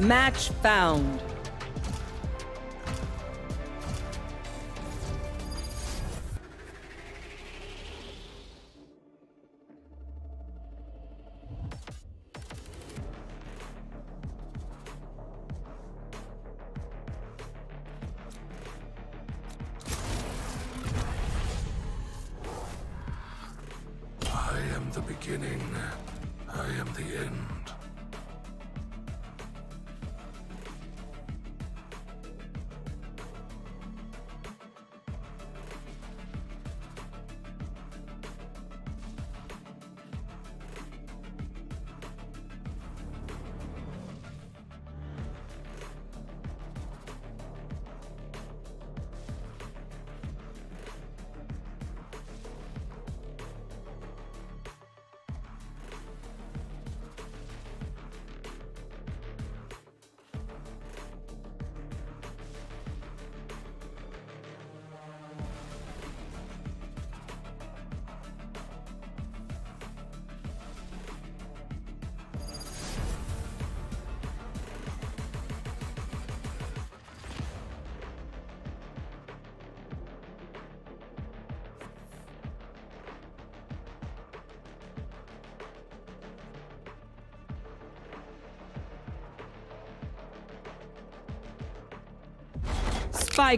Match found. I am the beginning. I am the end.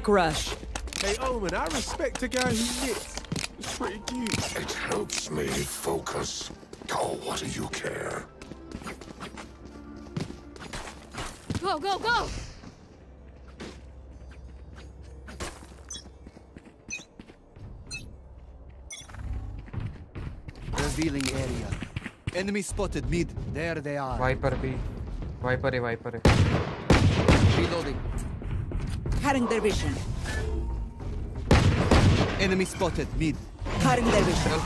Rush. Hey, Omen, I respect a guy who knits. It's pretty cute. It helps me focus. Oh, what do you care? Go, go, go! Revealing area. Enemy spotted mid. There they are. Viper B. Viper A, Viper A. Reloading. Cutting their vision. Enemy spotted mid. Cutting their vision.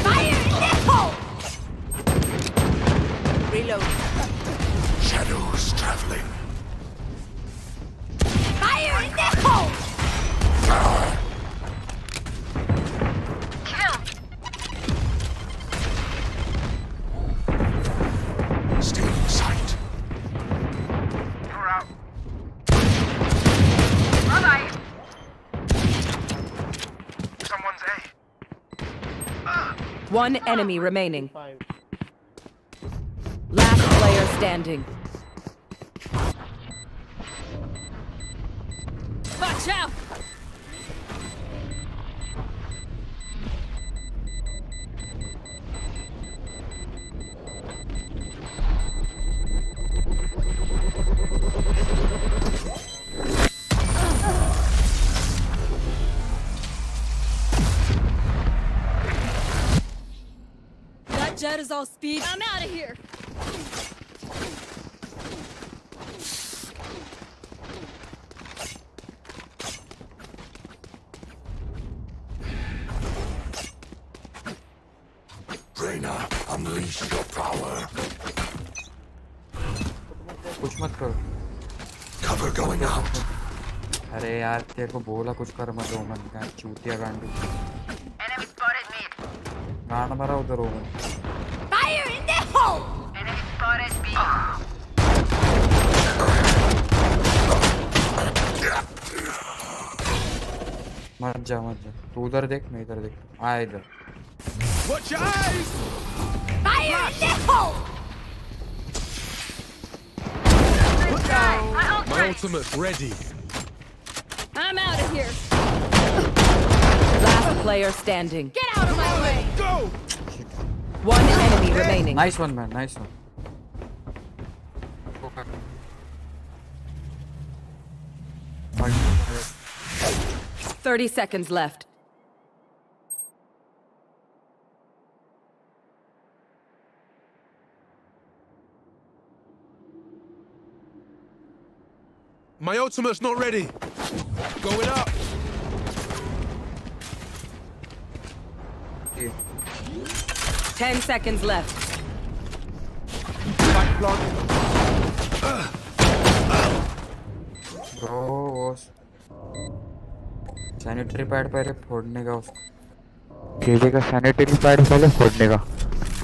Fire in the hole! Reload. Shadows traveling. One enemy remaining. Last player standing. unleash your power. कुछ मत करो Cover going out. अरे यार तेरे को बोला कुछ कर मत ओमन का चूतिया गांडू Enemy spotted mid. गांड मारा उधर ओमन Fire in the hole! Enemy spotted B. मत जा मत जा तू उधर देख मैं इधर देख आ इधर Watch your eyes! Fire in the hole! Put down. My ultimate ready. I'm out of here. Last player standing. Get out of my way. Go. One enemy remaining. Nice one, man. Nice one. Thirty seconds left. My ultimate's not ready. Going up. Ten seconds left. Back plant. Bro वो sanitary pad पहले फोड़ने का उसको KJ का sanitary pad पहले फोड़ने का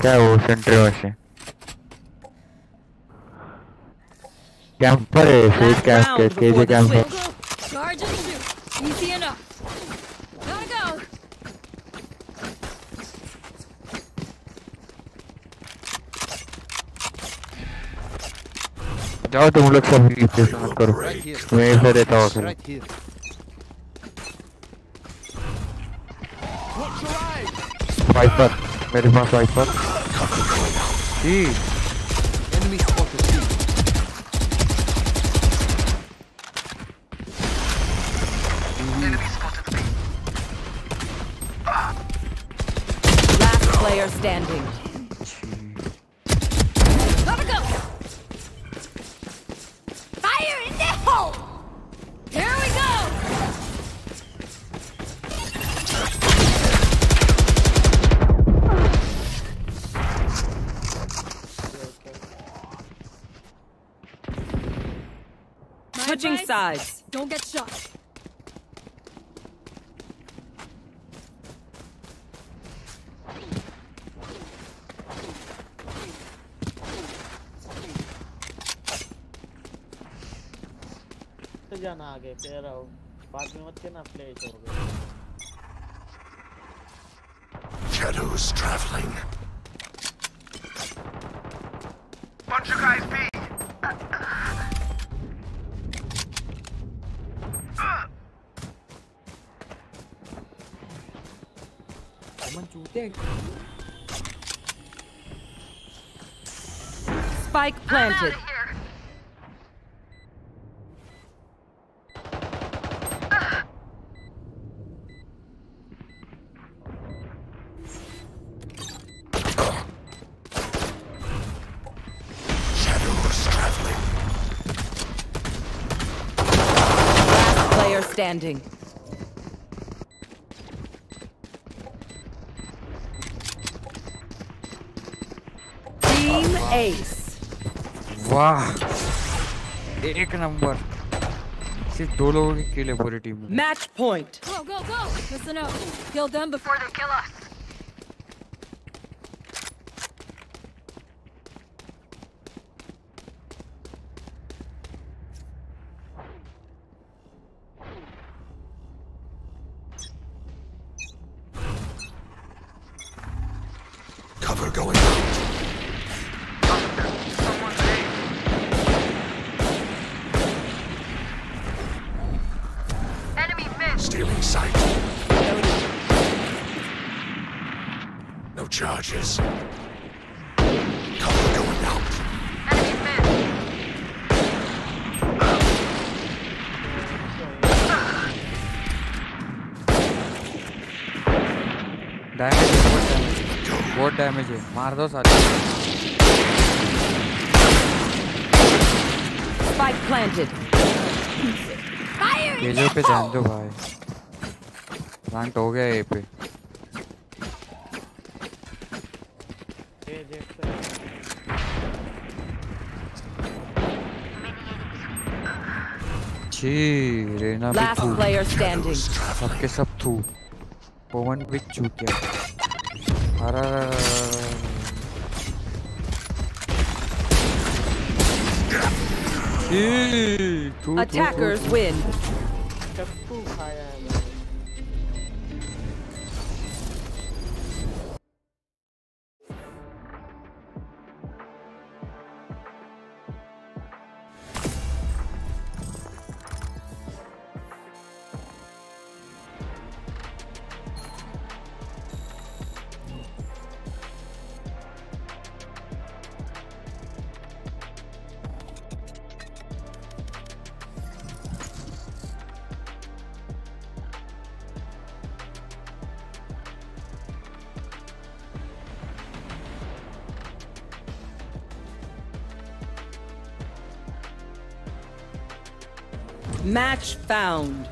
क्या है वो सेंट्री मशीन कैंपर है स्विच कैंप के केजे कैंप है जाओ तुम लोग सब नीचे मत करो मैं इधर रहता हूँ वाइपर मेरे पास वाइपर जी standing. Gotta go. Fire in the hole. Here we go. Switching sides. Don't get shot. तो जाना आगे फिर आओ बाद में मत करना फ्लैश हो गया Shadows traveling. Bunch of guys B. मन चूते Spike planted. standing. Team Ace. वाह एक नंबर सिर्फ दो लोगों की किल है पूरी टीम में Match point. Go, go, go. Listen up. Kill them before Before they kill damage है मार दो सारे। ये जो पे जान दो भाई। प्लांट हो गया ये पे। रेना भी थू। सबके सब थू। पवन भी चूतिया। Attackers win. Match found.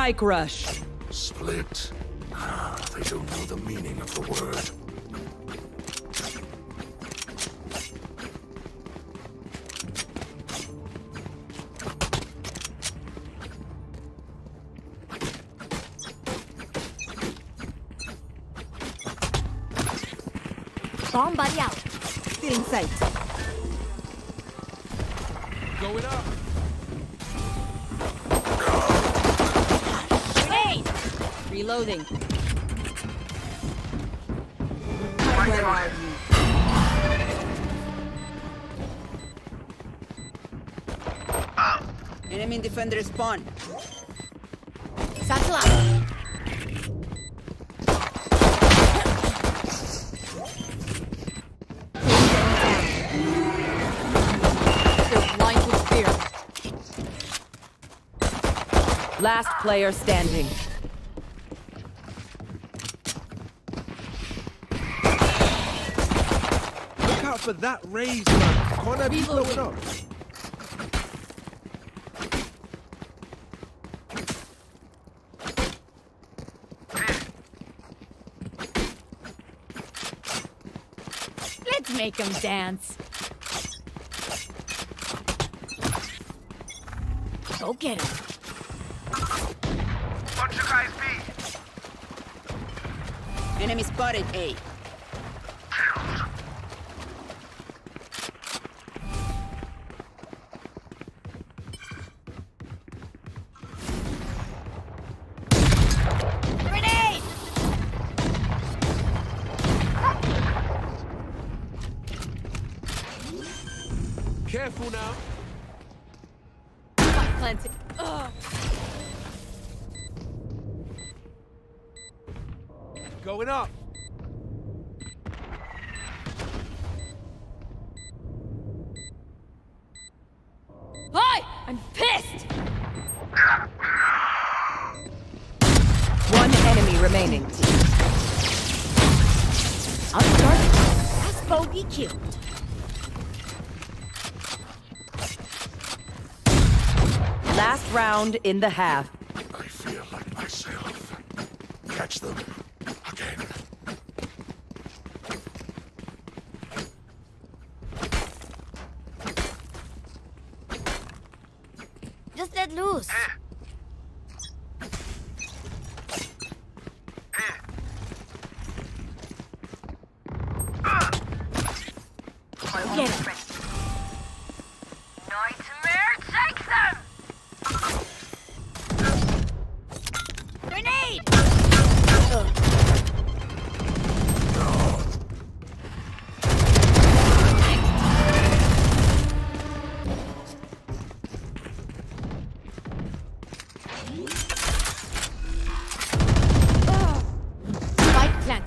Spike rush. Split. Ah, they don't know the meaning of the word. Bomb buddy out. Still in sight. Going up. Reloading. Where are you? Enemy defender spawn. Satchel out. You're blind with fear. Last player standing. For that raise, man. Can't I be blowing up? Let's make them dance. Go get him. Bunch of guys B. Enemy spotted A. in the half.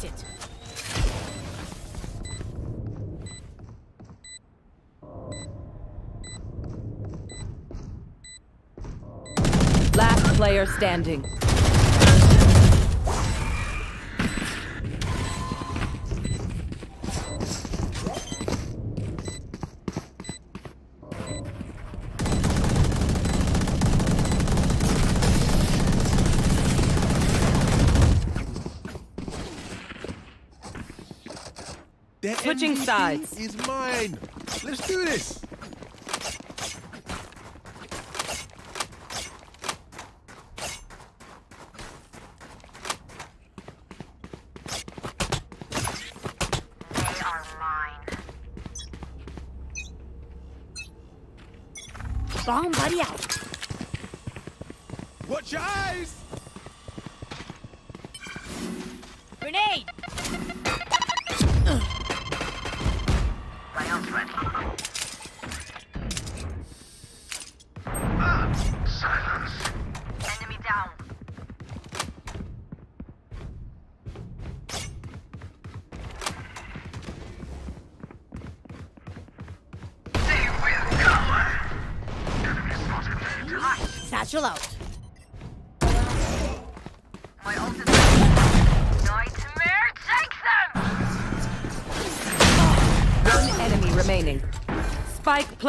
Planted. Last player standing. Switching sides. is mine. Let's do this.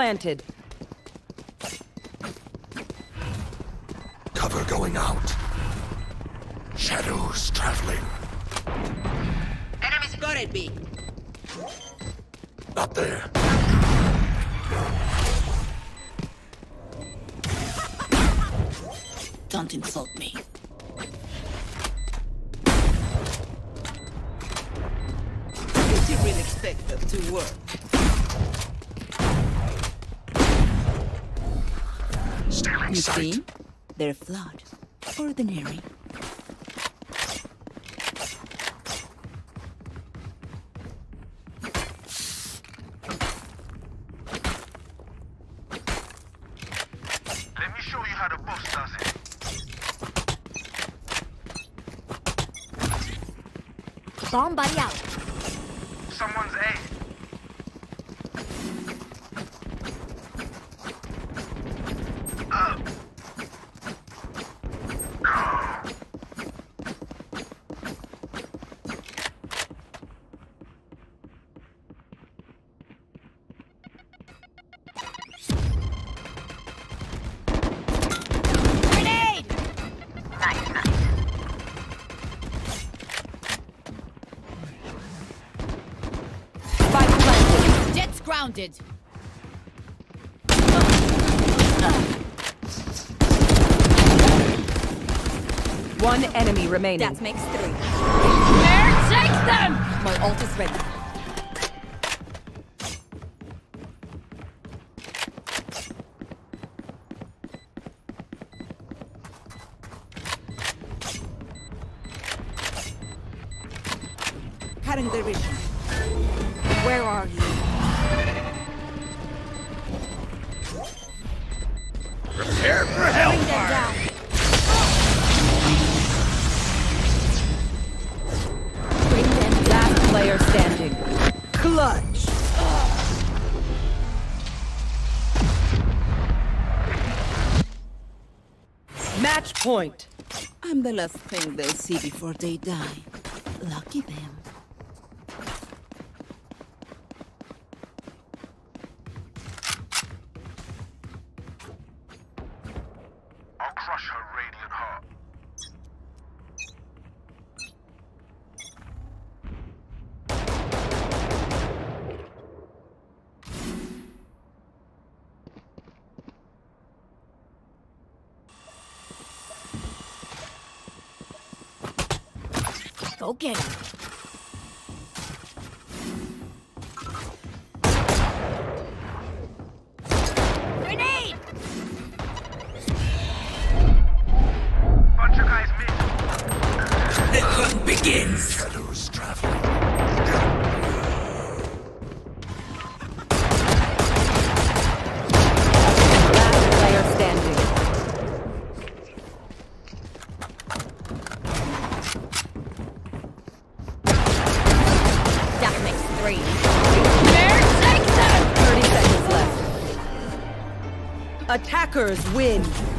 Planted. wounded. One enemy remaining. That makes three. Where? Take them! My ult is ready. point. I'm the last thing they'll see before they die. Lucky them. Again. Wreckers win!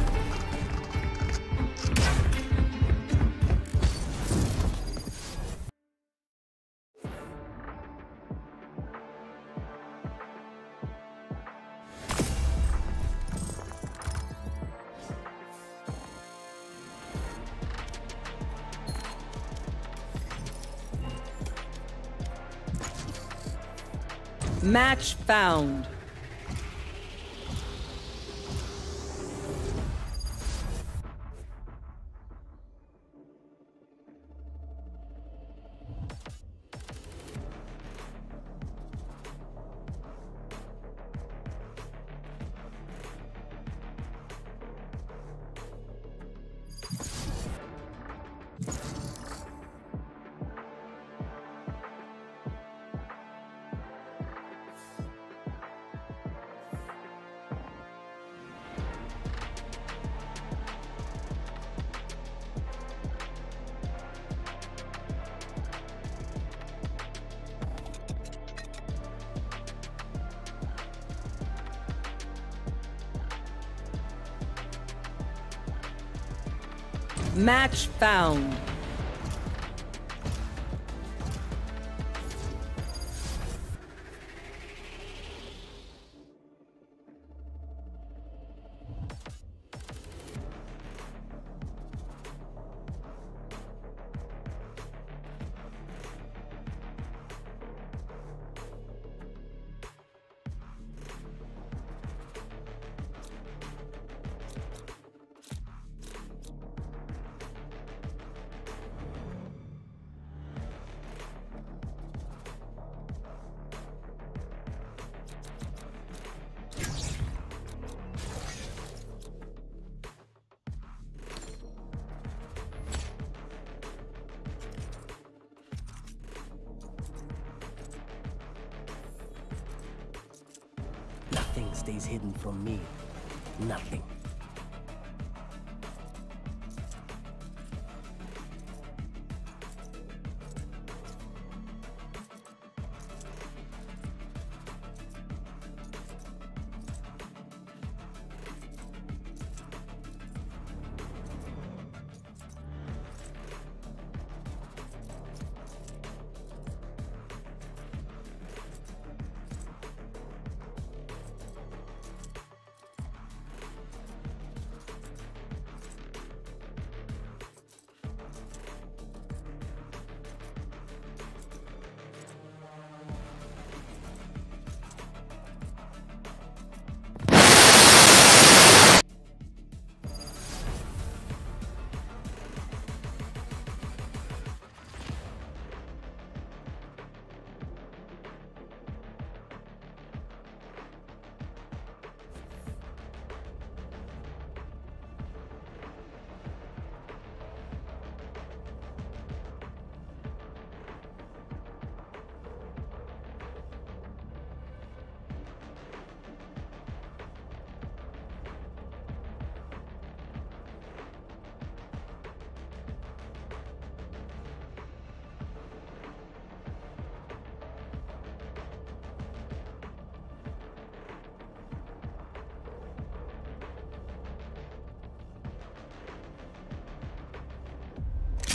Match found.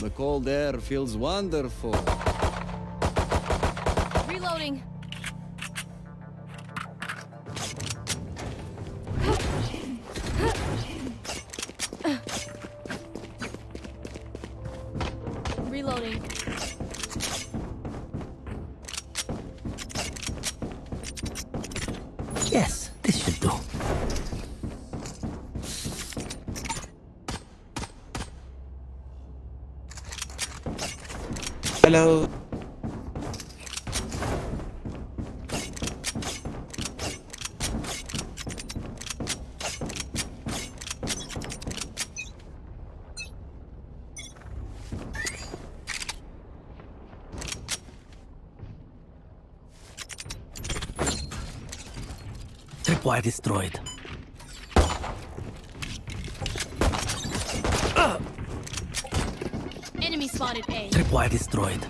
The cold air feels wonderful. Reloading. Hello. Tripwire destroyed. Destroyed.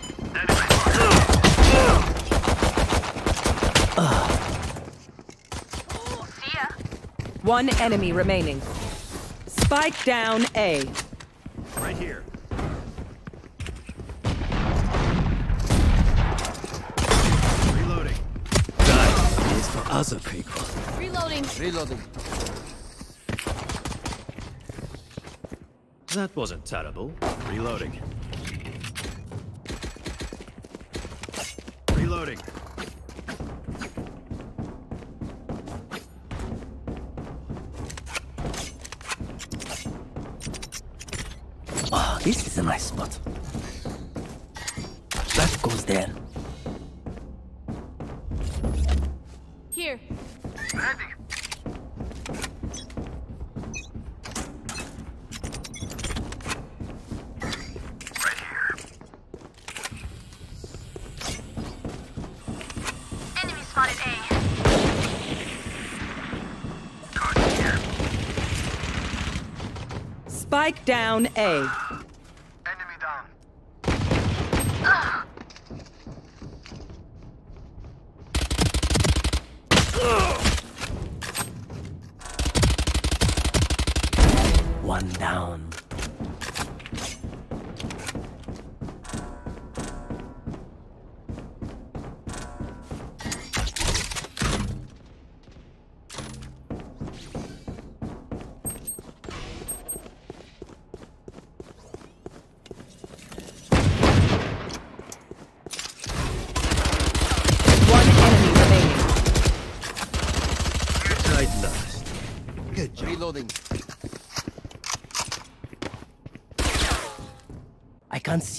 One enemy remaining. Spike down A. Right here. Reloading. That is for other people. Reloading. Reloading. That wasn't terrible. Reloading. Reloading. Down A.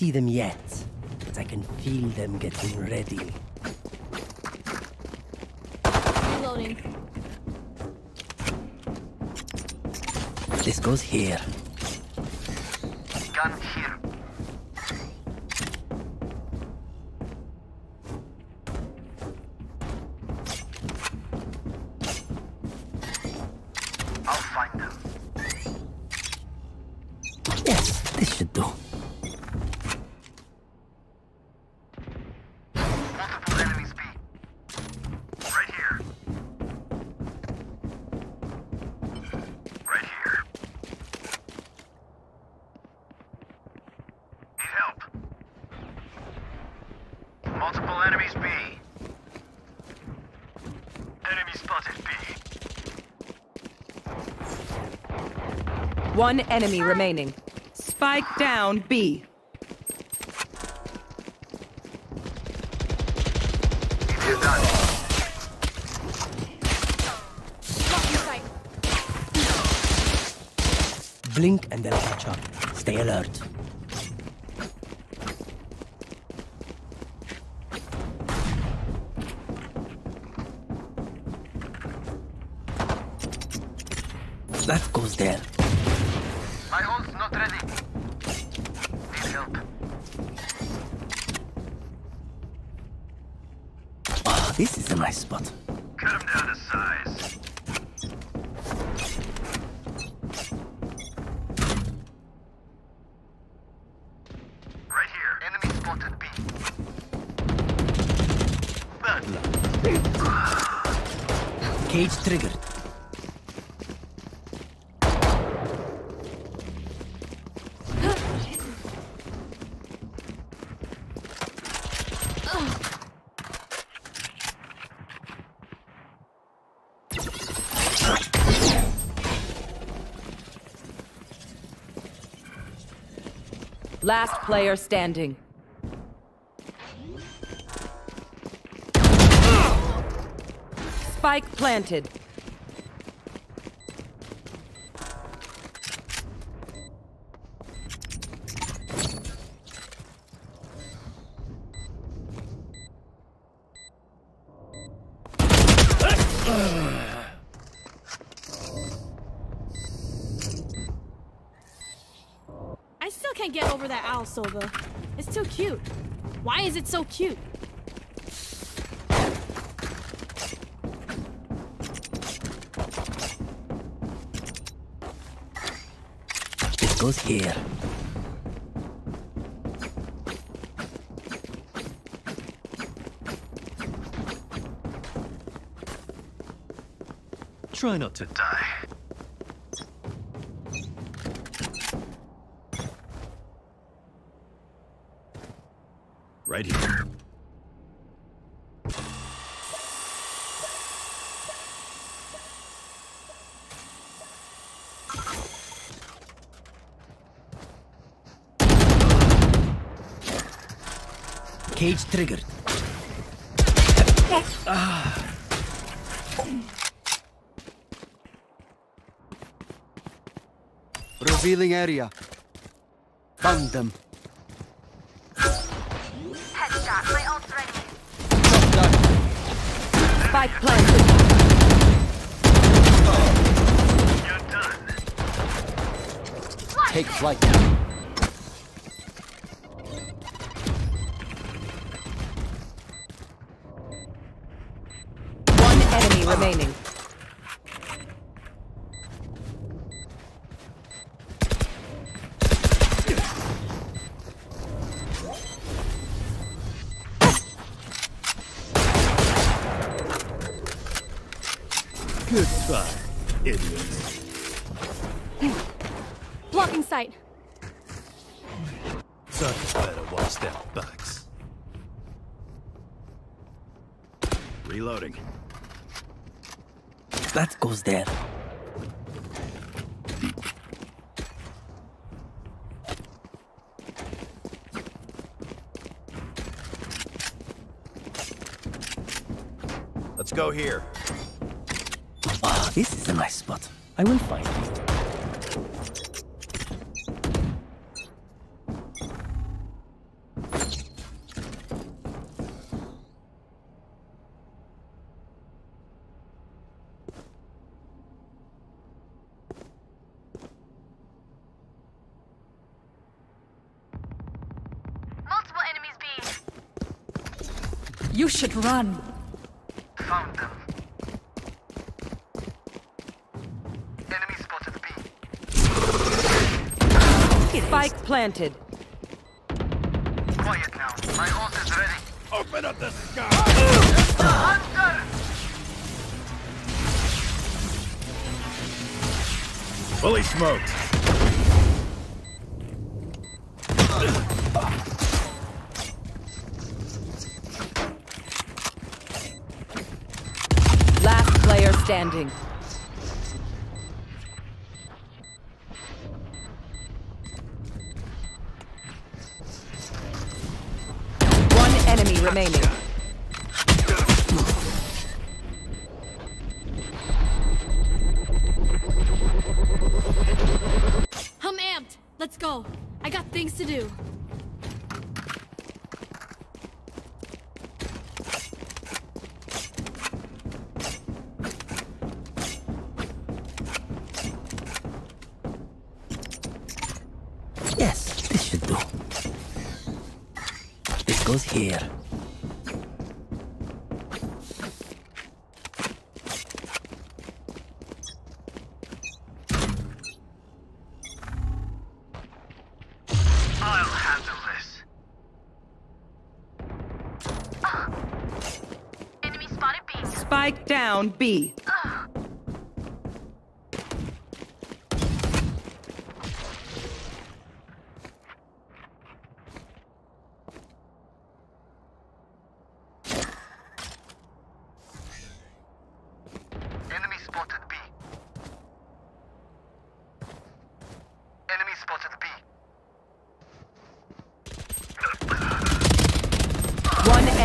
see them yet, but I can feel them getting ready. Reloading. This goes here. One enemy remaining. Spike down B. Blink and they'll catch up. Stay alert. Last player standing. Spike planted. I still can't get over Sova. It's too cute. Why is it so cute? It goes here. Try not to die. Right here. Cage triggered. Ah. Revealing area. Found them. Headshot. My ult's ready. Spike planted. You're done. Take flight. One You should run. Found them. Enemy spotted B. Spike planted. Quiet now. My ult is ready. Open up the sky! Hunter! Fully smoked. Last player standing. One enemy remaining.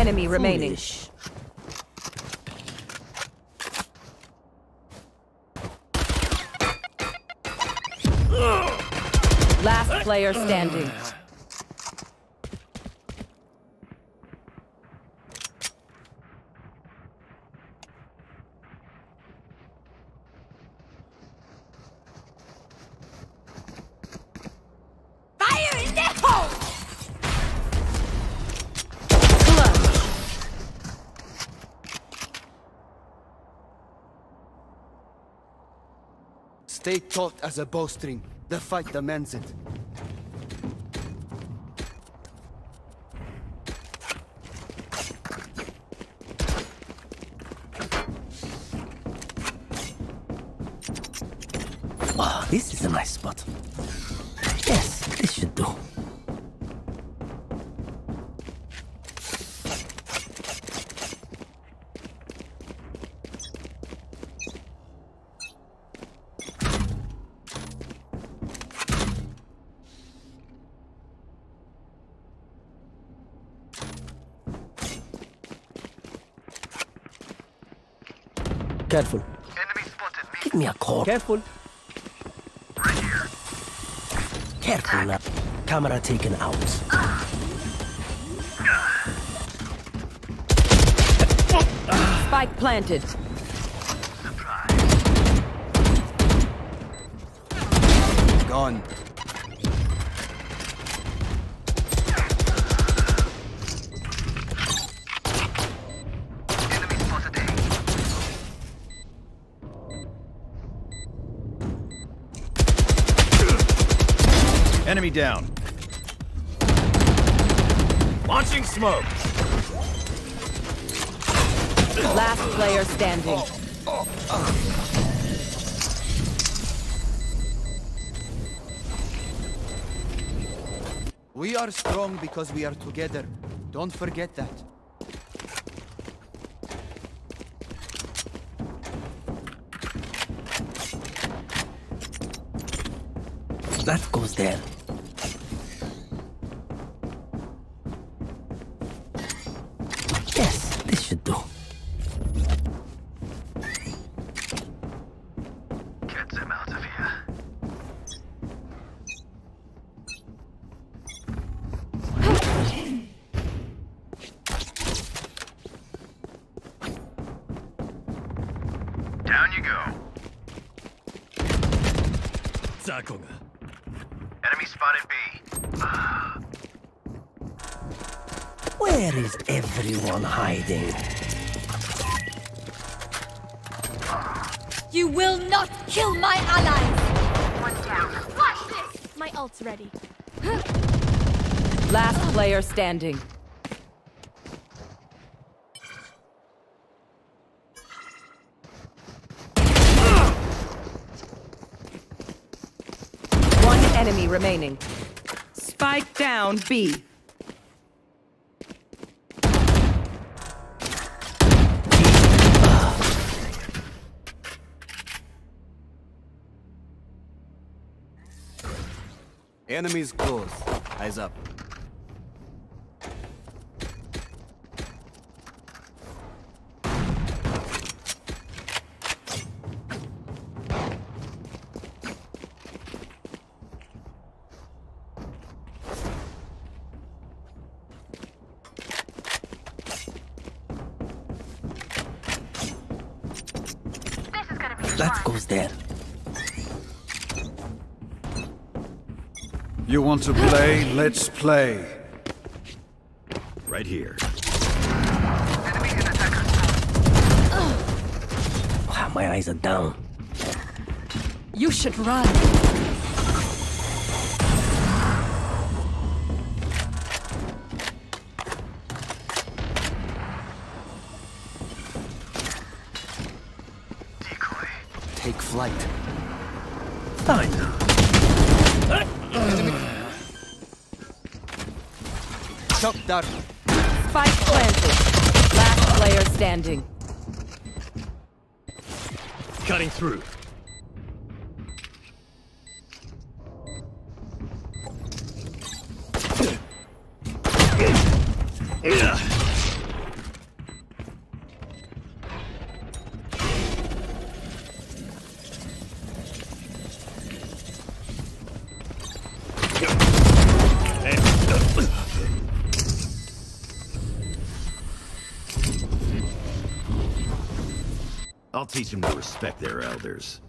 Enemy remaining. Last player standing. Taut as a bowstring. The fight demands it. Ah, this is a nice spot. Yes, this should do. Careful. Enemy spotted me. Give me a call. Careful. Careful now. Camera taken out. Spike planted. Gone. Down. Launching smoke. Last player standing. We are strong because we are together. Don't forget that. That goes there. Standing. One enemy remaining. Spike down B. Enemies close. Eyes up. That goes there. You want to play? Let's play. Right here. Wow, my eyes are down. You should run. Shock dart. Spike planted. Last player standing. Cutting through. Teach them to respect their elders.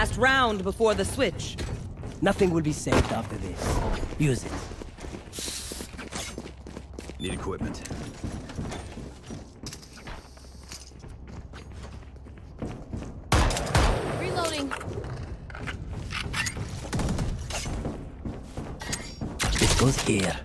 Last round before the switch. Nothing will be saved after this. Use it. Need equipment. Reloading. This goes here.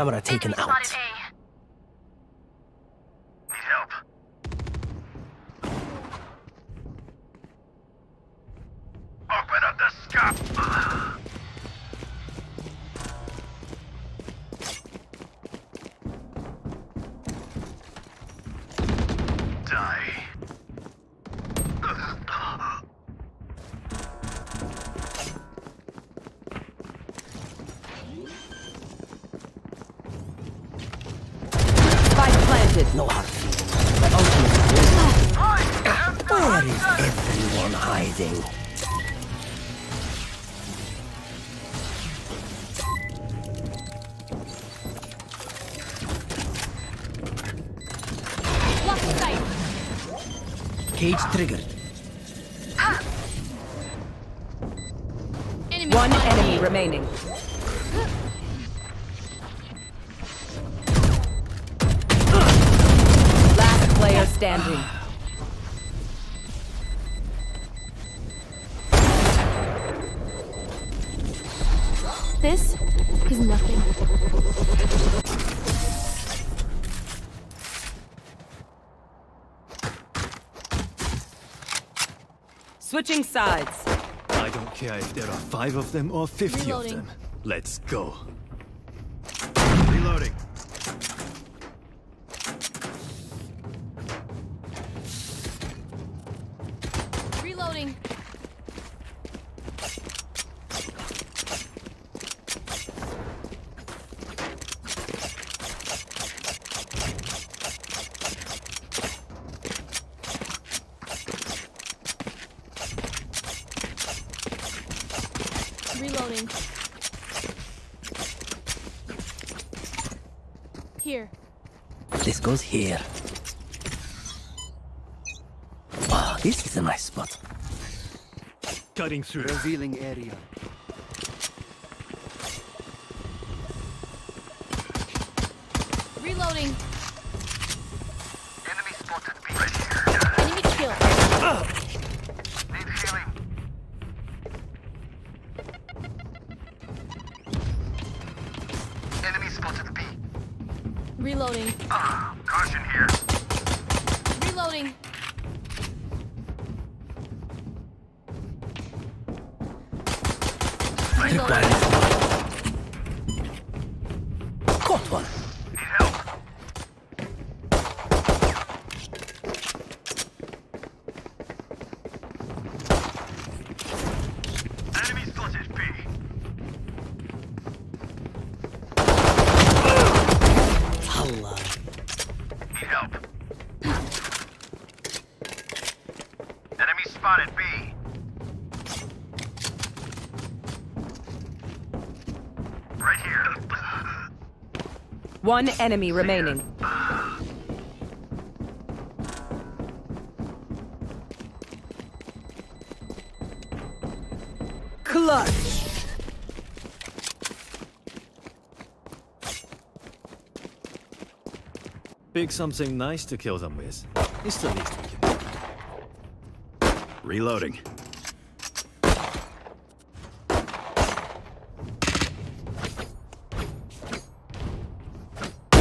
Camera taken out. Sides. I don't care if there are five of them or 50 Reloading. of them. Let's go. Reloading. Reloading. Reloading. Here. This goes here. Ah, this is a nice spot. Cutting through. Revealing area. Reloading. One enemy remaining. Clutch. Pick something nice to kill them with. It's the least we can do. Reloading.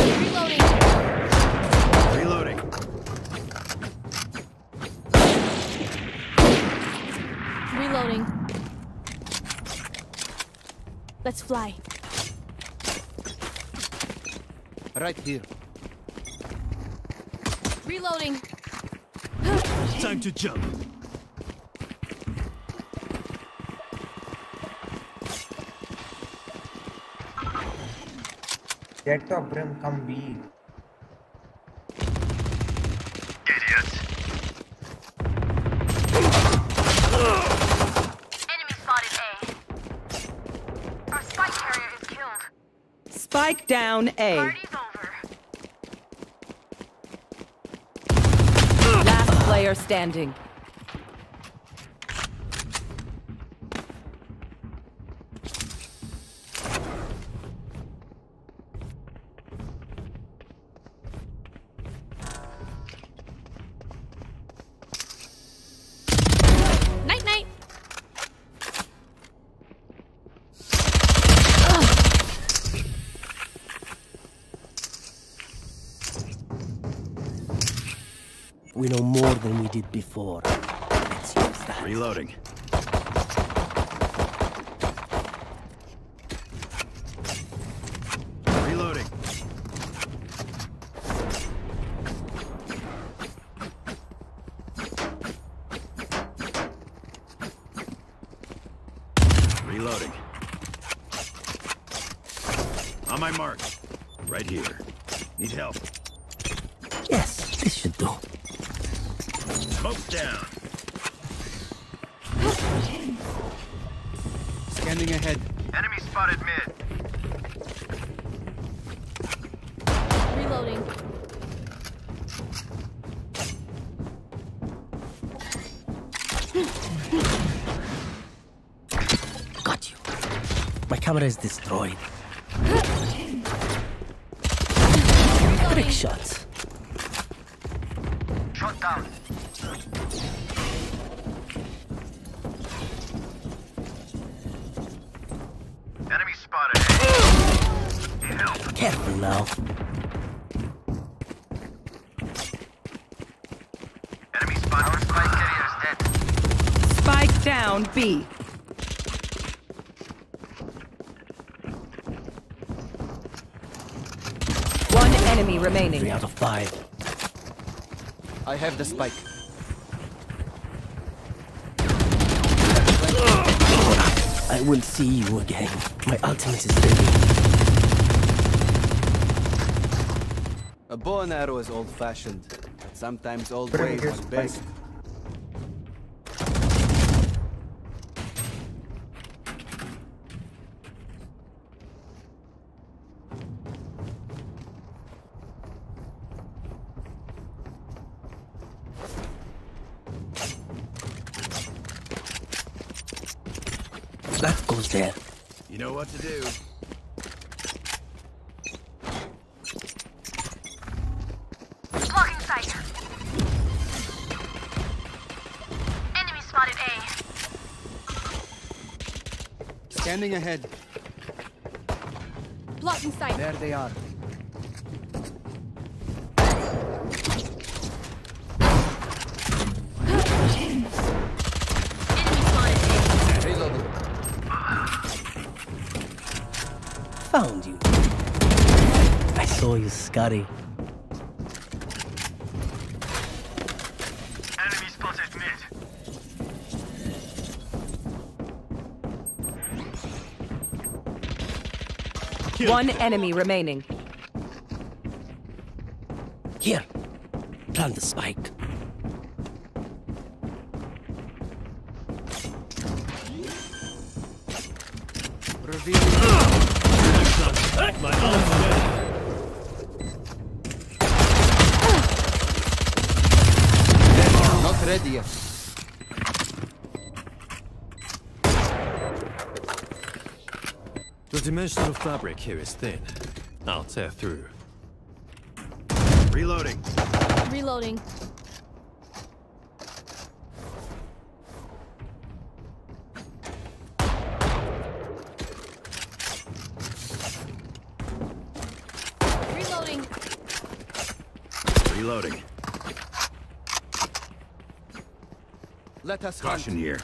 Reloading. Reloading. Reloading. Let's fly. Right here. Reloading. Time to jump. Get the brim, come B. Idiot. Enemy spotted A. Our spike carrier is killed. Spike down A. Party's over. Last player standing. We know more than we did before. Reloading. Is destroyed. Trick shots. Shot down. Enemy spotted. Help. Careful now. Enemy spotted. Our spike carrier is dead. Spike down B. One enemy remaining. Three out of five. I have the spike. I will see you again. My ultimate is ready. A bow and arrow is old-fashioned, but sometimes old ways are best. Scanning ahead. Blocking sight. There they are. One enemy remaining. Here. Plant the spike. My arm's ready. Not ready yet. The dimensional fabric here is thin. I'll tear through. Reloading. Reloading. Reloading. Reloading. Let us hunt. Caution here.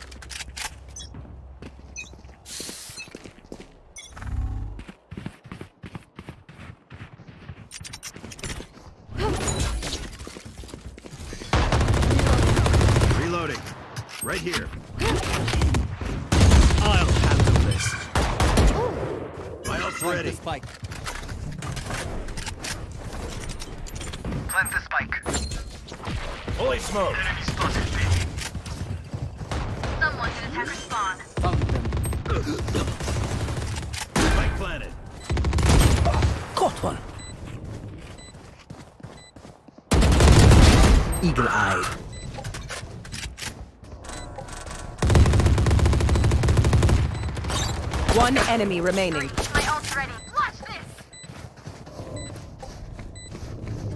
One enemy remaining. My ult's ready. Watch this.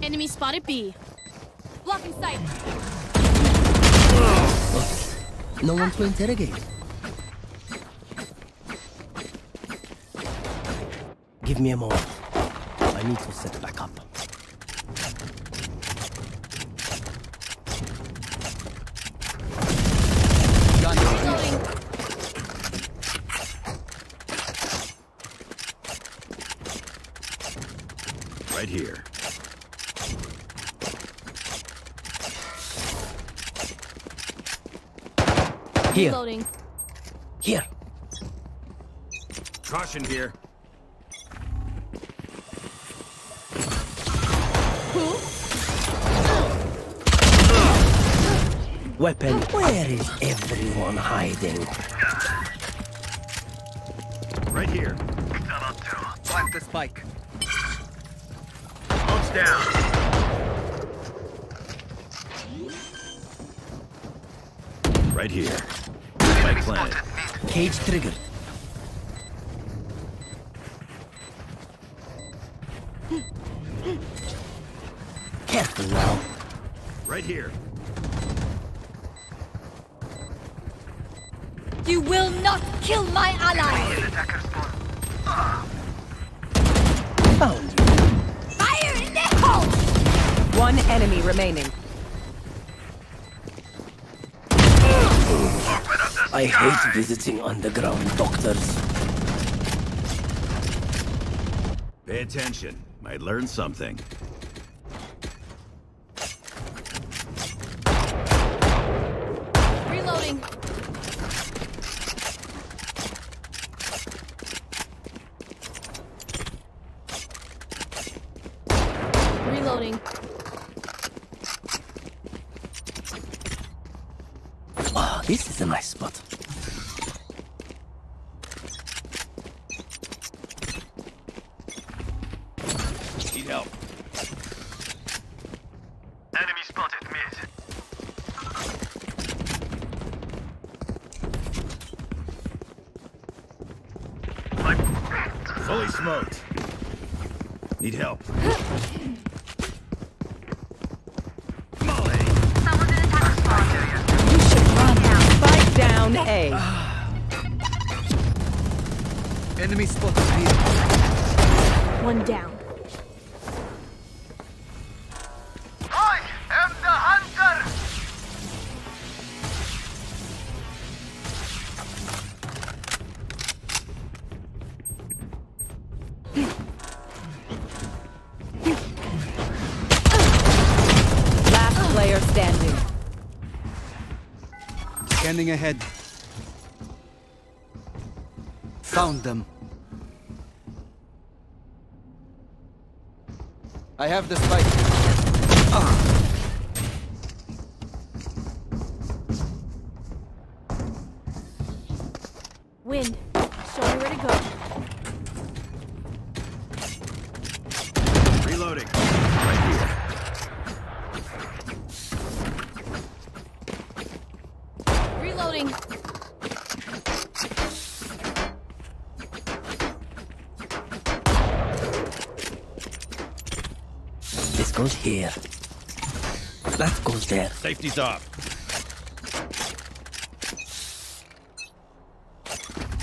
Enemy spotted B. Blocking sight. No one to interrogate. Give me a moment. I need to set back down. Right here. My plan. Cage triggered. Careful now. Right here. You will not kill my ally! One enemy remaining. I hate visiting underground doctors. Pay attention. Might learn something. Ahead. Found them. I have the spike. Wind. Show me where to go. Reloading. Right here. Reloading. This goes here. That goes there. Safety's off.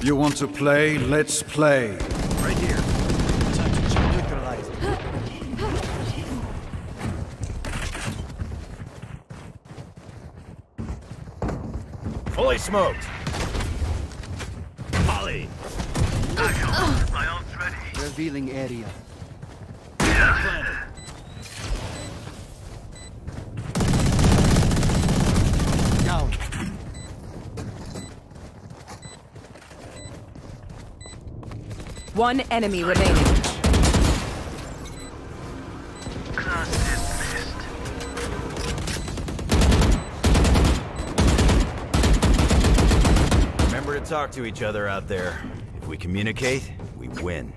You want to play? Let's play. Right here. Fully smoked. Molly. My ult's ready. Revealing area. One enemy remaining. Remember to talk to each other out there. If we communicate, we win.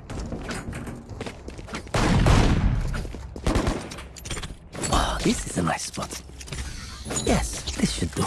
Ah, this is a nice spot. Yes, this should do.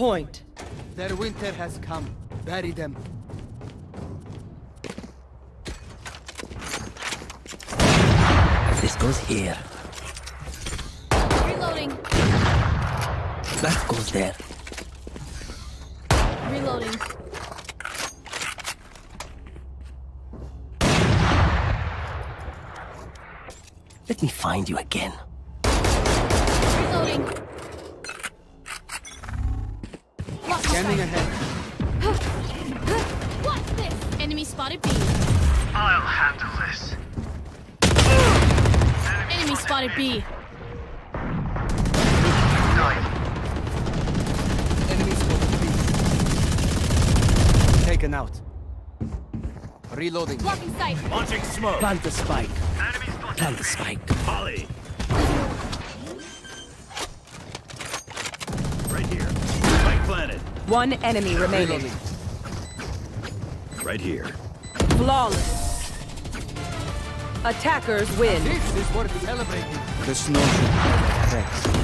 point. Their winter has come. Bury them. This goes here. Reloading. That goes there. Reloading. Let me find you again. Reloading. Blocking sight. Launching smoke. Plant the spike. Plant the spike. Molly. Right here. Spike planted. One enemy remaining. Right here. Flawless. Attackers win. This is worth celebrating. The snow should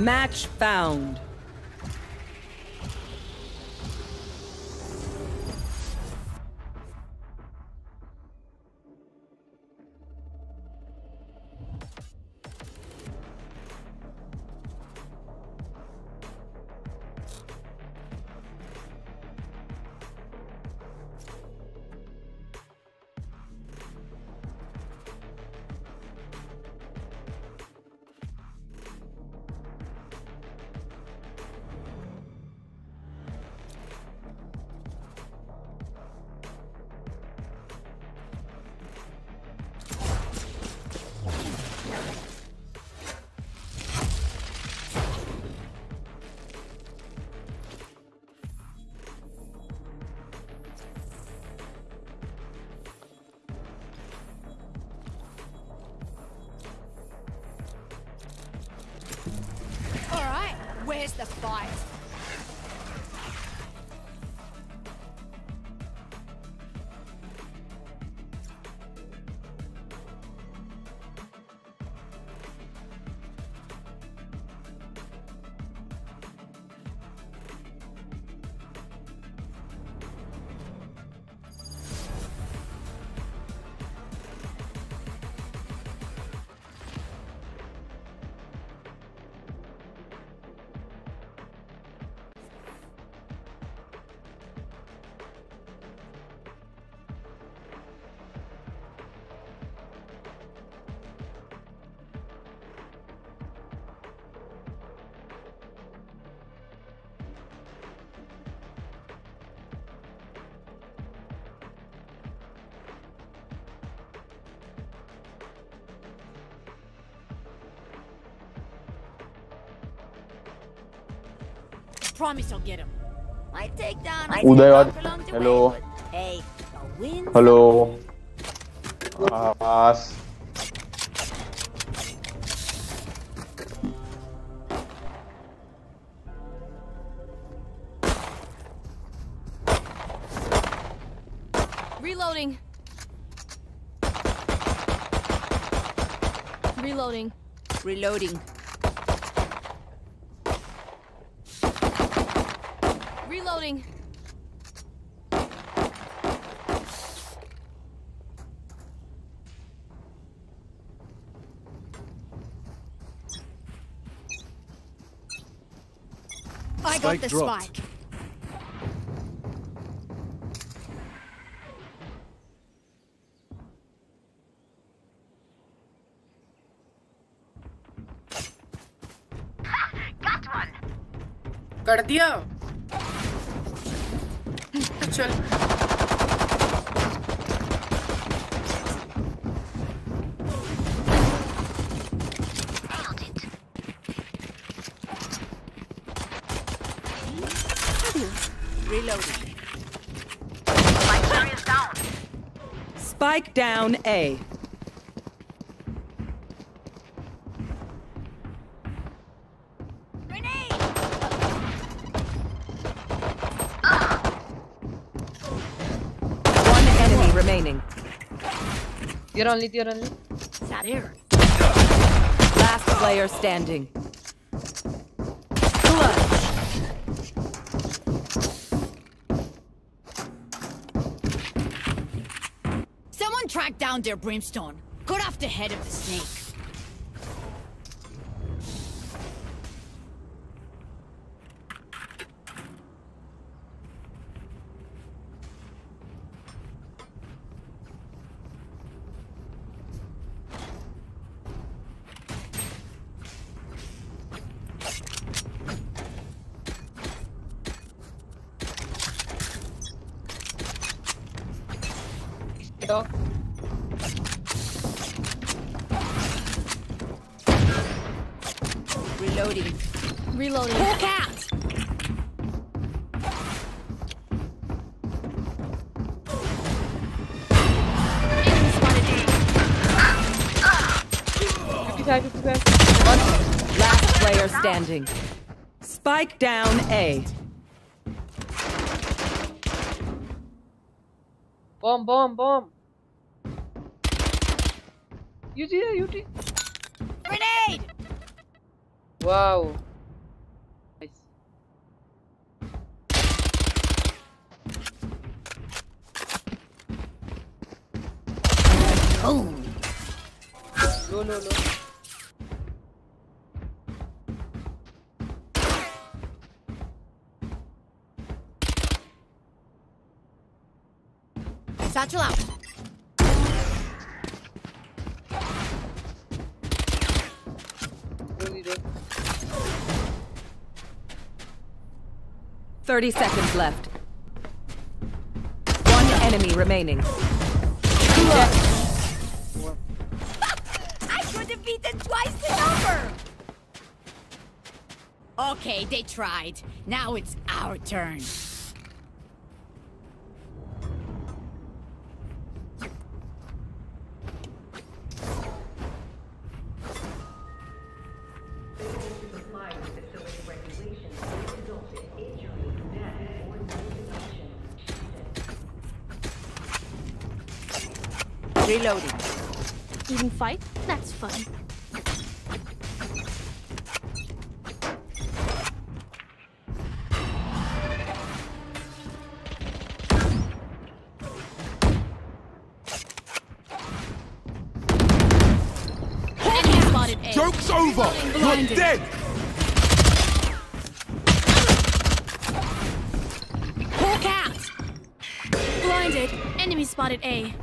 Match found. Promise I'll get him. Might take down a Udayat, few along the hello. hey, the win. Hello. Awas. Reloading. Reloading. Reloading. Reloading. I got Spike the dropped. spike. कर दिया चल Spike down A. Remaining. You're only, you're only. Last player standing. Down their brimstone. Cut off the head of the snake. 30 seconds left. One enemy remaining. I could have beaten twice the number! Okay, they tried. Now it's our turn. Fight? That's fun. Enemy spotted A. Joke's over. You're dead. Hawk out! Blinded. Enemy spotted A.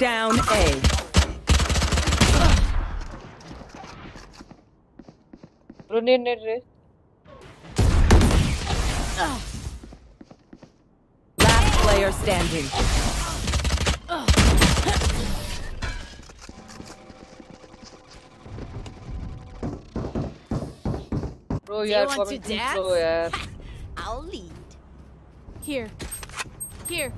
down A. Bro, need, need. Last player standing. Bro, Do you you are want to dance? slow, yaar. I'll lead. Here. Here.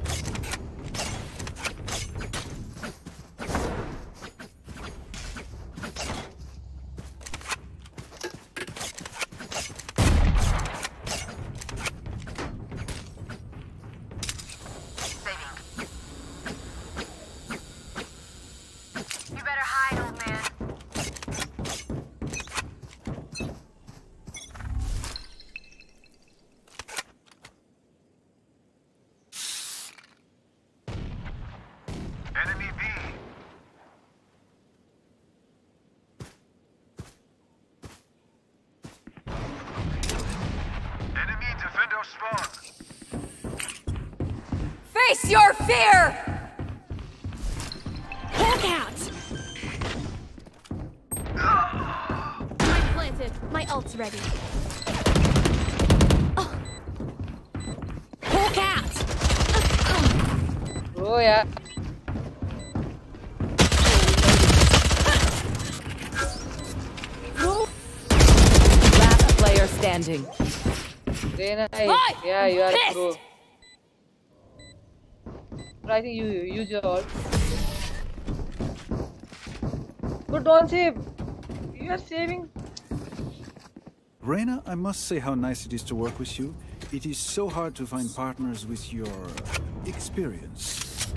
Hi! yeah, are Pissed! pro. Bro, I think you you use your ult. But don't save. You are saving. Reyna, I must say how nice it is to work with you. It is so hard to find partners with your uh, experience.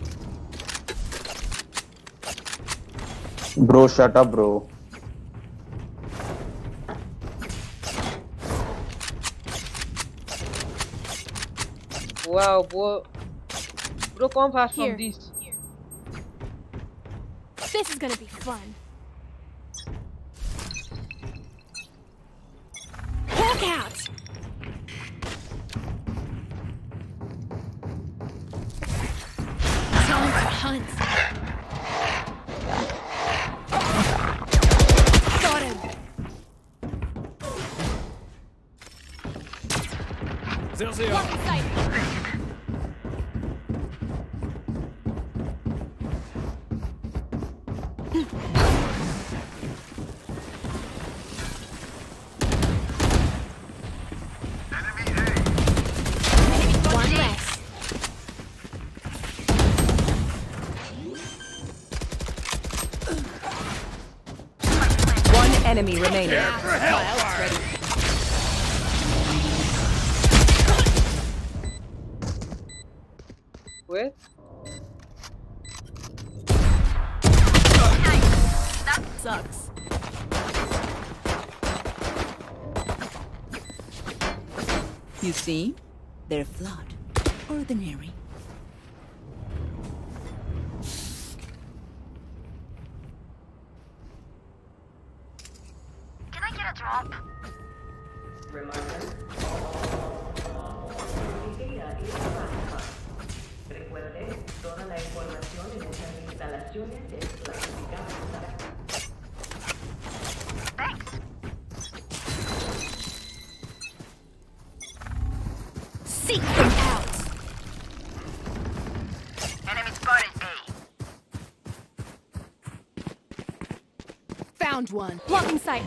Bro, shut up, bro. Wow, bro. Bro, come fast Here. from this. This is gonna be fun. Hawk out! Remaining. A. Found one. Blocking sight.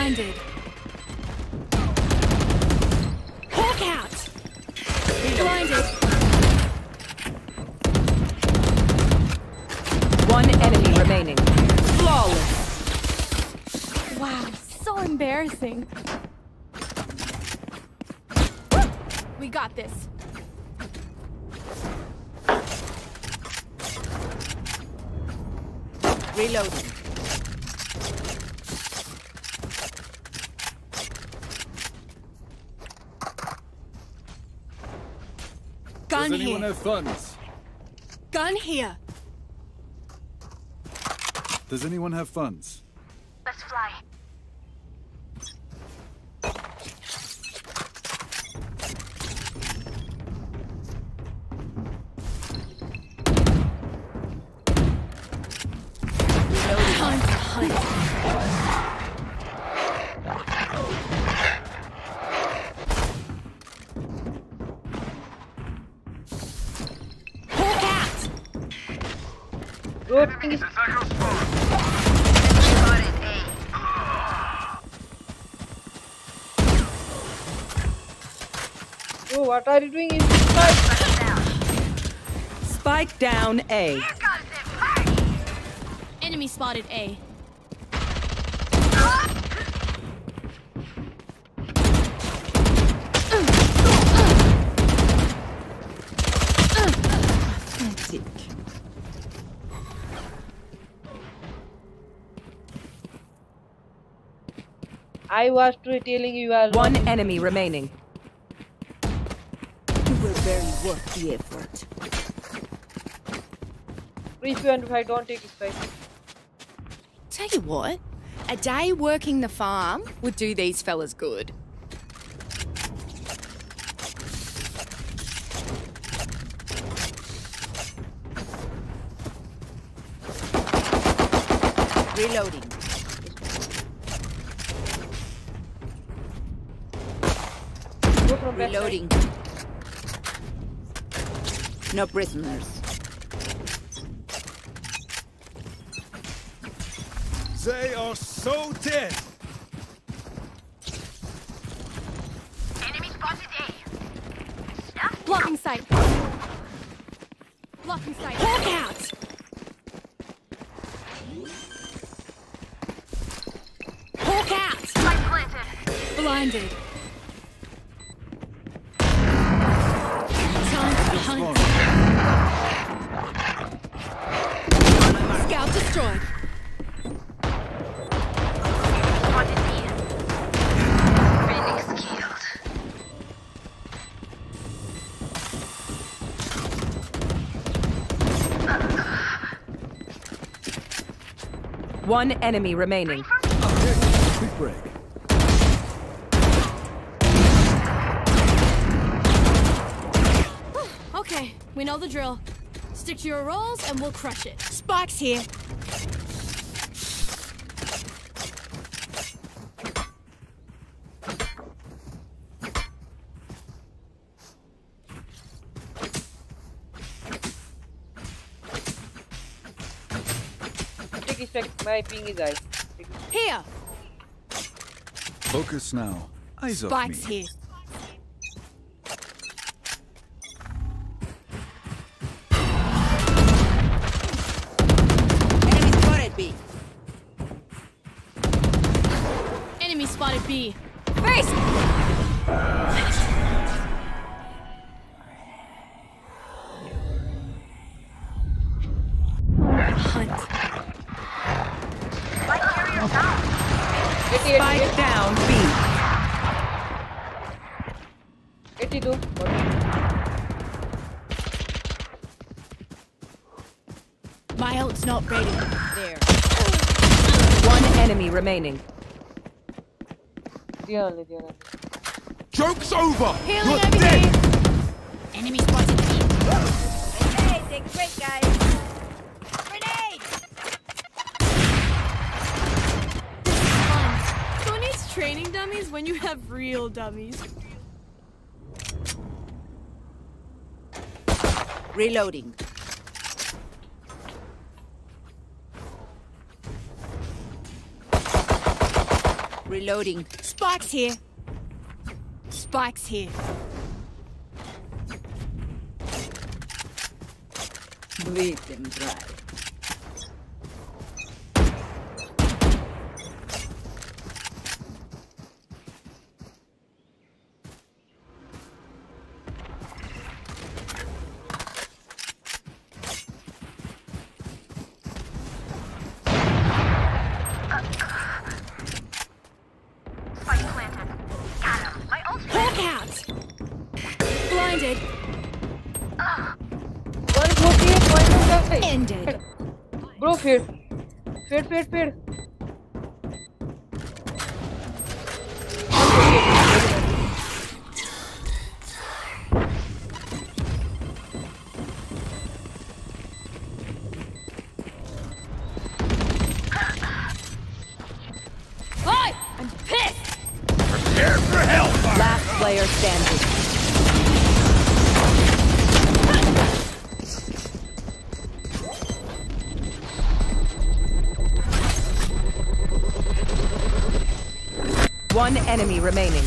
Blinded. Hawk out! Blinded. One enemy remaining. Flawless. Wow, so embarrassing. We got this. Reloading. Have funds? Gun here. Does anyone have funds? Spike down A. Enemy spotted A. Pathetic. I was telling you as One enemy remaining. You were very worth the effort. If you to fight, don't take fight. Tell you what, a day working the farm would do these fellas good. Reloading. Go from back Reloading. No prisoners. Dead. Enemy spotted A. Blocking sight. Blocking sight. Hawk out! Hawk out! Spike planted. Blinded. Time to hunt. Scout destroyed. One enemy remaining. Quick break. Okay, we know the drill. Stick to your roles and we'll crush it. Spike's here. Take his back. My ping is high. Here! Focus now. Eyes off me. Spike's here. Diyan only, diyan only. Joke's over. Healing You're over dead. Enemy spotted B. Okay, take a break, guys. Grenade! Fun. Who needs training dummies when you have real dummies? Reloading. Reloading. Spike's here. Spike's here. Bleed them dry. Enemy remaining.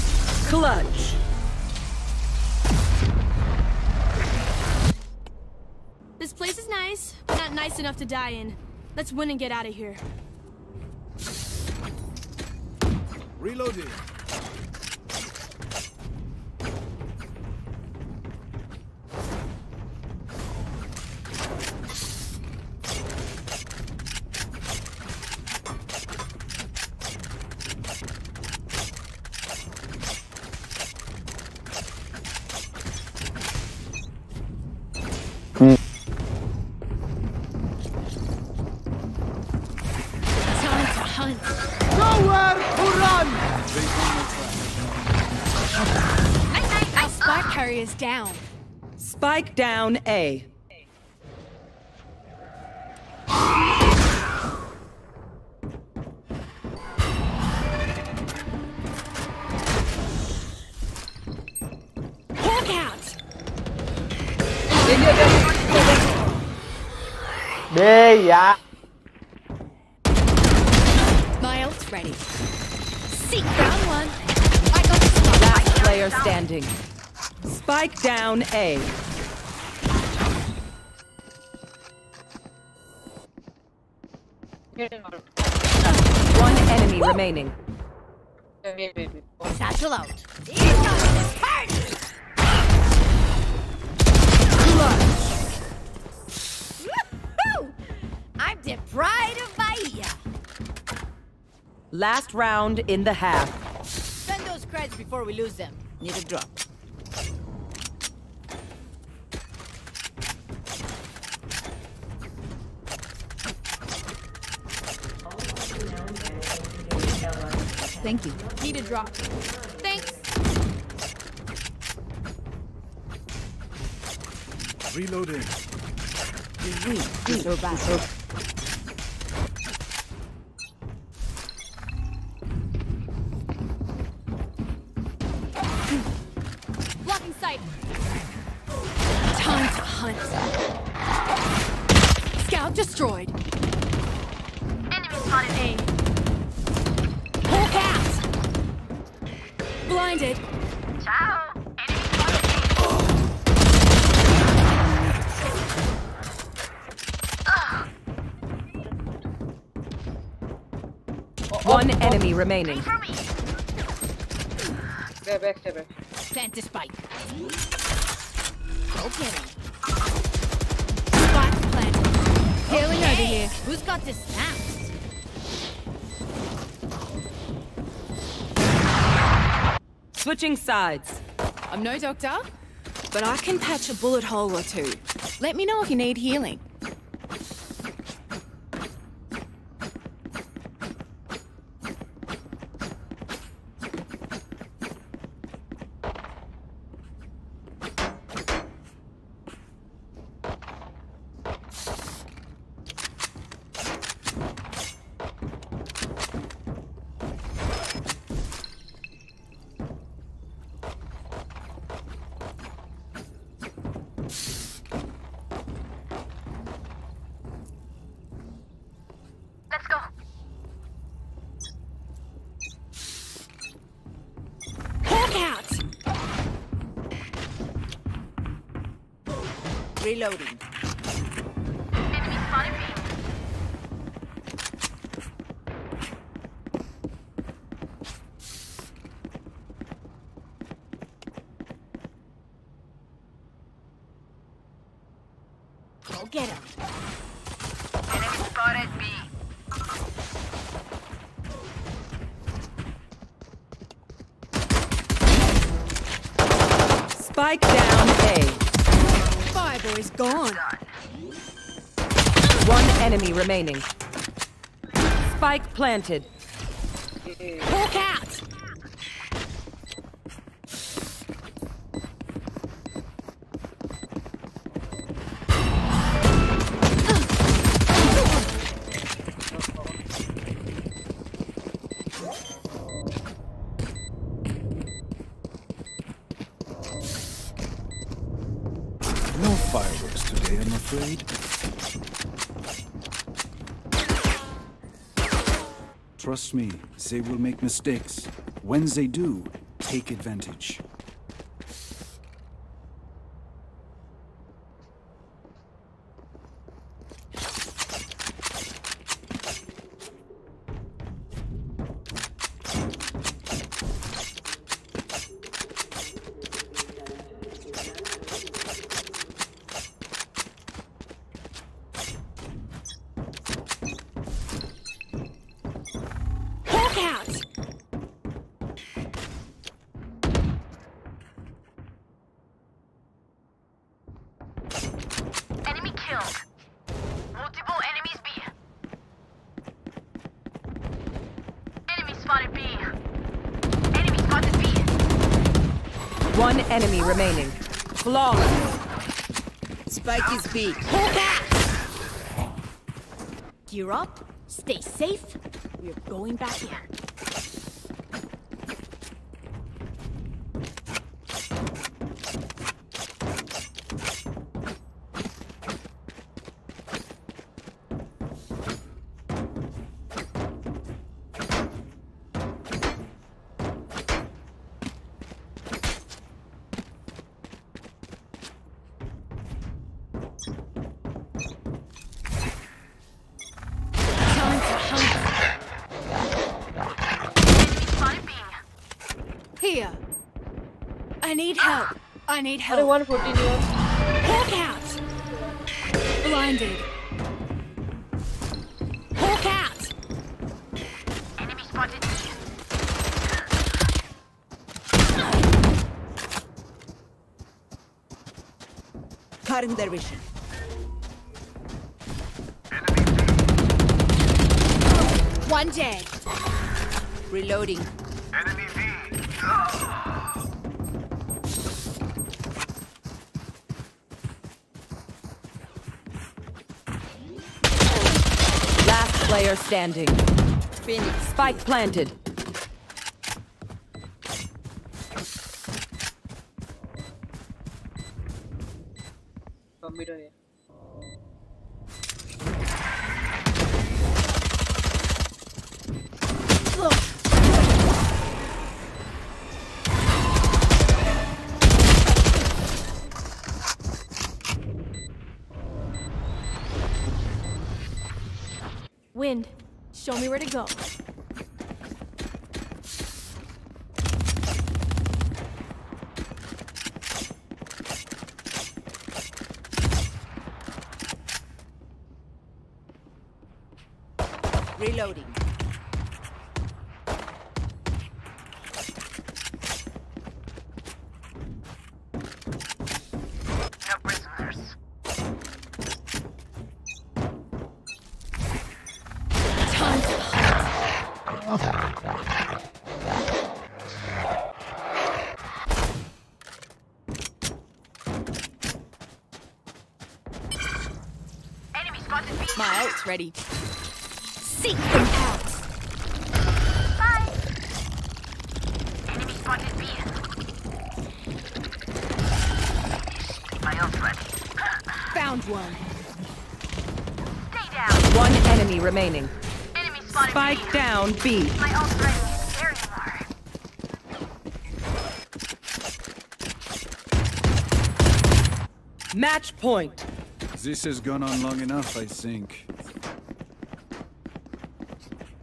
Clutch. This place is nice, but not nice enough to die in. Let's win and get out of here. Reloading. Spike down A. Last round in the half. Send those creds before we lose them. Need a drop. Thank you. Need a drop. Thanks. Reloading. These are back. Blocking Time to hunt. Scout destroyed. Enemy spotted A. Hawk out! Blinded. Ciao. One enemy remaining. Stay back, stay back. Plant the spike. Him. Spike planted. Healing over here. Who's got the snaps? Switching sides. I'm no doctor, but I can patch a bullet hole or two. Let me know if you need healing. Let's go. Hawk out! Reloading. Enemy spotted B. Go get him. Enemy spotted B. Spike down A. Fireboy's gone. One enemy remaining. Spike planted. They will make mistakes. When they do, take advantage. Enemy remaining. Flawless. Spike is B. Hawk out! Gear up, stay safe. We're going back in. I need अरे help. 114 years. Hawk out! Blinded. Hawk out! Enemy spotted B. Cutting their vision. One dead. Reloading. Standing. Phoenix. Spike planted. Computer here. Wind. Show me where to go. Reloading. No prisoners. Time to hunt. Enemy spotted B. Ready. Seek them out. Bye. Enemy spotted B. My ult ready. Found one. Stay down. One enemy remaining. Enemy spotted Spike B. down B. My ult ready. There you are. Match point. This has gone on long enough, I think.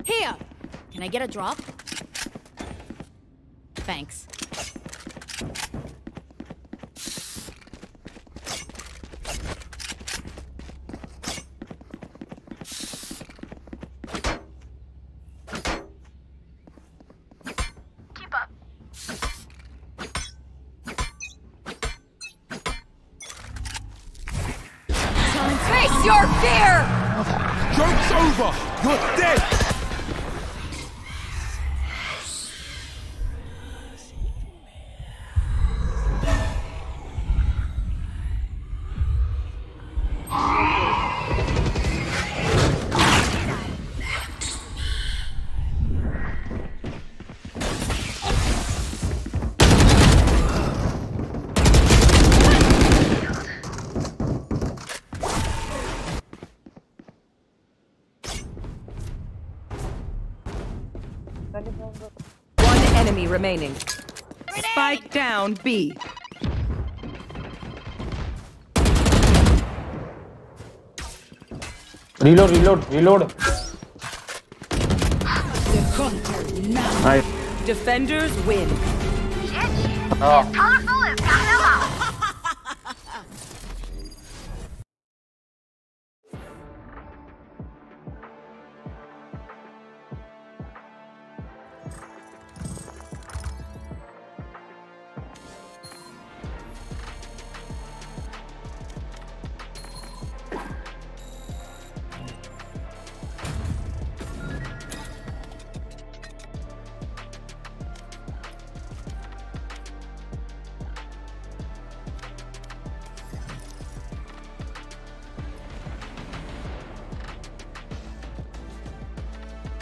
Here. Can I get a drop? B. Reload, reload, reload. Defenders win. Oh.